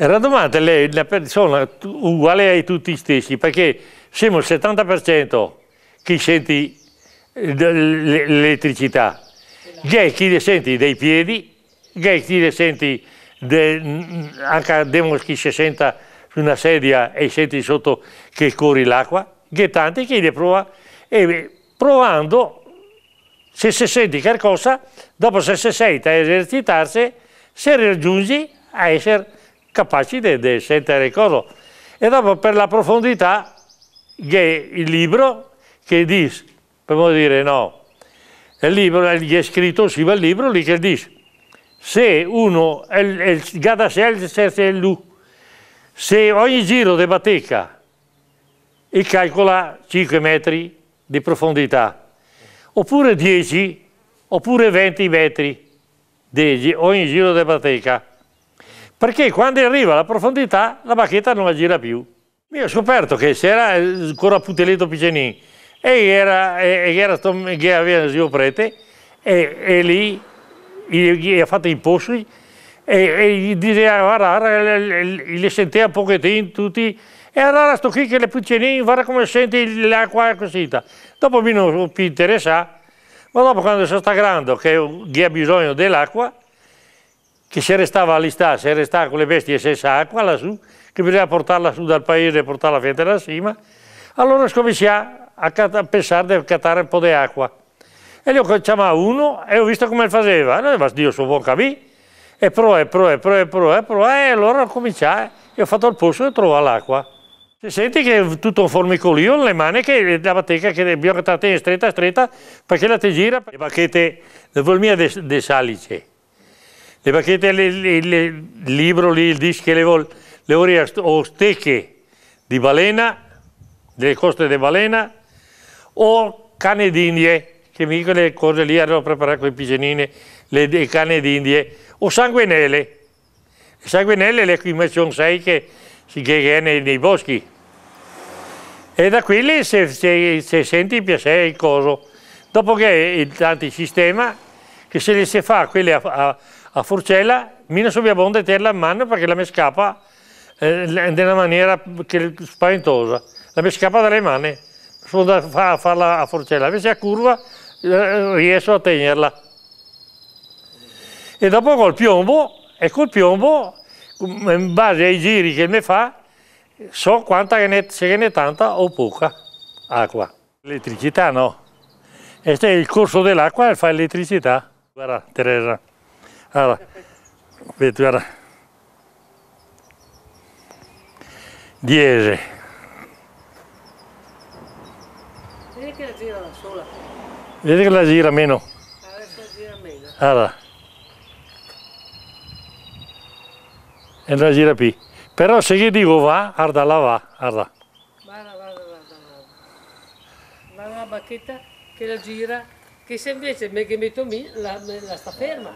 La domanda è una persona uguale a tutti stessi, perché siamo il 70% che senti l'elettricità, che chi le senti dei piedi, che chi le senti de, anche demo chi si senta su una sedia e senti sotto che corri l'acqua, che tanti che le prova? E provando se si senti qualcosa, dopo se si sente a esercitarsi, si raggiungi a essere capaci di, sentire cosa. E dopo per la profondità, che il libro che dice, per dire no, il libro, gli è scritto sì, il libro lì che dice, se uno, gada se lui, se ogni giro di bateca e calcola 5 metri di profondità, oppure 10, oppure 20 metri di ogni giro di bateca, perché quando arriva la profondità la bacchetta non la gira più. Io ho scoperto che se era ancora puteletto piccinino e era, e, era che aveva zio prete e, e lì gli ha fatto i posti e, e gli diceva guarda, li sentiva un pochettino tutti e allora sto qui che le piccinine guarda come senti l'acqua così dopo mi non più interessa ma dopo quando sono sta grande che ha bisogno dell'acqua che se restava all'istà, se restava con le bestie senza acqua lassù, che bisognava portarla su dal paese e portarla fino alla cima, allora scominciai a, a pensare di cattare un po' di acqua. E lì ho chiamato uno e ho visto come faceva. E allora Dio suo buon capì, e pro, e pro, e pro, e pro, e pro, e allora ho cominciato e ho fatto il posto e trovo l'acqua. Si senti che è tutto un formicolio, le mani che la bateca che bisogna trattare stretta stretta perché la te gira. Le bacchette, le volmie di salice le bacchette, il libro lì, il disco le, le ore o stecche di balena, delle coste di balena, o cane d'Indie, che mi dicono le cose lì erano preparate con i pigenini, le cane d'Indie, o sanguinelle. Le sanguinelle le qui sono sei che si che nei, nei boschi. E da quelli si, si, si senti piacere il coso. Dopo che il antisistema, che se le si fa quelle a, a a Forcella mi ne sono bonda terla in mano perché la mi scappa eh, in una maniera che, spaventosa. La mi scappa dalle mani. Sono a farla a Forcella, invece a curva eh, riesco a tenerla. E dopo col piombo, e col piombo, in base ai giri che mi fa, so quanta ne, se ne è tanta o poca acqua. L'elettricità no. Questo è il corso dell'acqua e fa elettricità. Guarda Teresa. Allora, vedi, guarda. Diese. Vedi che la gira da sola. Vedi che la gira meno. Adesso gira meno. Allora. E la gira più. Però se io dico va, guarda là va, guarda. Guarda, guarda, guarda, guarda. Guarda la bacchetta che la gira, che se invece me che metto mi, la, la sta ferma.